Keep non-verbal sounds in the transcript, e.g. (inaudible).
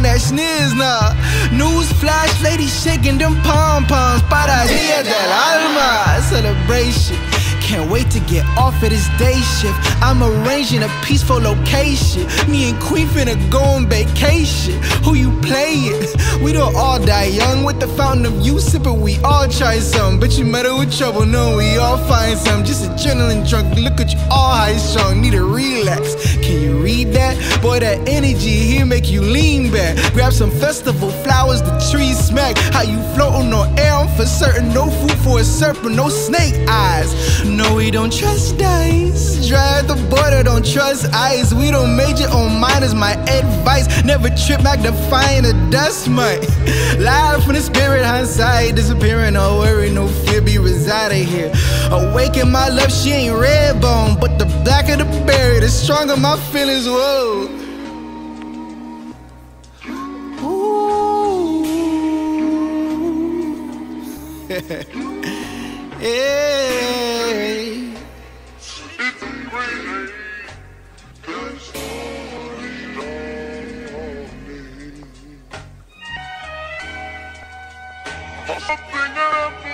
on that sneeze now. News flash, lady shaking them pom poms. Para dia del alma. Celebration. Can't wait to get off of this day shift. I'm arranging a peaceful location. Me and Queen finna go on vacation. Who you playing? We don't all die young with the fountain of youth sipping. We all try some, but you met her with trouble. No, we all find some. Just adrenaline drunk. Look at you all high strong. Need to relax. Can you read that? Boy, that energy here make you lean back. Grab some festival flowers, the trees smack. How you floating on air? I'm for certain. No food for a serpent, no snake eyes. No, we don't trust dice. Drive the border, don't trust ice. We don't major on minors, my advice. Never trip magnifying a dust mite. (laughs) Live from the spirit, hindsight. Disappearing, no worry, no fear, be residing here. Awaken my love, she ain't red bone. But the stronger my feelings. Ooh. (laughs) yeah. Something else.